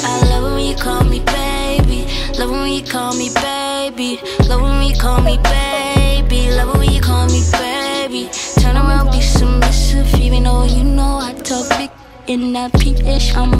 I love it when you call me baby. Love it when you call me baby. Love it when you call me baby. Love it when you call me baby. Turn around, be submissive, even though you know I talk big in that PH. I'm